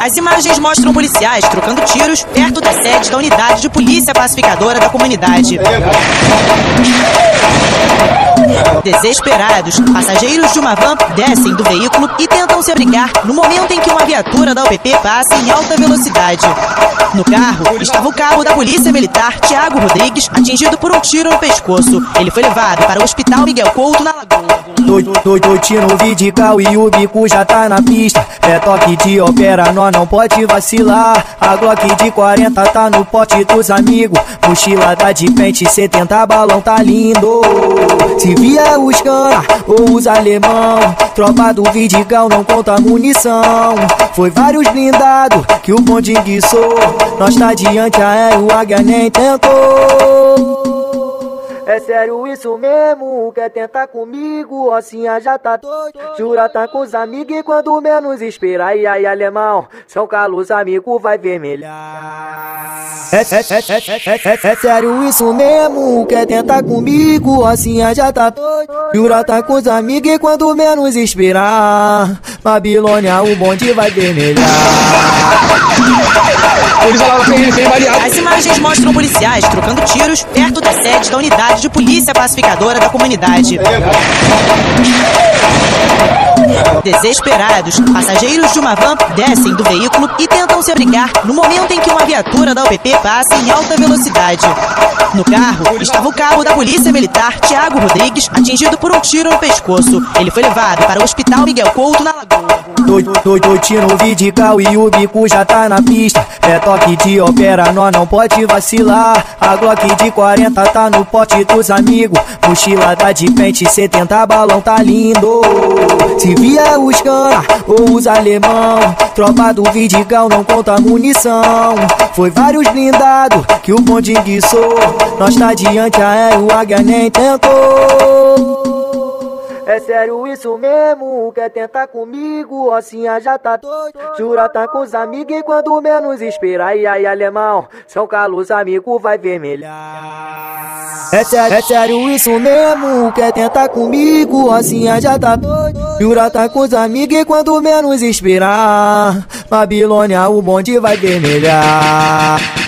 As imagens mostram policiais trocando tiros perto da sede da unidade de polícia pacificadora da comunidade. Desesperados, passageiros de uma van descem do veículo e tentam se abrigar no momento em que uma viatura da UPP passa em alta velocidade. No carro estava o cabo da Polícia Militar Tiago Rodrigues, atingido por um tiro no pescoço. Ele foi levado para o Hospital Miguel Couto, na Lagoa. Doido, doido, tiro vidigal e o bico já tá na pista. É toque de opera, nós não pode vacilar. A Glock de 40 tá no pote dos amigos. Mochila tá de pente, 70 balão tá lindo. Se vier os cana ou os alemão, tropa do vidigal não conta munição. Foi vários blindados que o bonde guiçou. Nós tá diante aéreo, águia nem tentou. É sério isso mesmo? Quer tentar comigo? Ocinha já tá doido. Jura tá com os amigos e quando menos espera. E aí, alemão, São Carlos, amigo, vai vermelhar. É, é, é, é, sério isso mesmo? Quer tentar comigo? Ocinha já tá doido. Jura tá com os amigos e quando menos esperar. Babilônia, o bonde vai vermelhar. As imagens mostram policiais trocando tiros perto da sede da unidade de polícia pacificadora da comunidade. Desesperados, passageiros de uma van descem do veículo e tentam se abrigar no momento em que uma viatura da UPP passa em alta velocidade. No carro estava o cabo da Polícia Militar Tiago Rodrigues, atingido por um tiro no pescoço. Ele foi levado para o Hospital Miguel Couto, na Lagoa. Doido, doido, tiro vidigal e o bico já tá na pista. É toque de opera, nós não pode vacilar. A Glock de 40 tá no pote dos amigos. Mochila tá de pente, 70 balão tá lindo. Se vier os cana ou os alemão, tropa do vidigal não conta munição. Foi vários blindados que o bonde guiçou. Nós tá diante aéreo, águia nem tentou. É sério isso mesmo? Quer tentar comigo? Ocinha já tá doido. Jura tá com os amigos e quando menos espera. E aí, alemão, São Carlos, amigo, vai vermelhar. É sério, é sério isso mesmo? Quer tentar comigo? Ocinha já tá doido. Jura tá com os amigos e quando menos esperar. Babilônia, o bonde vai vermelhar.